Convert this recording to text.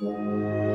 Música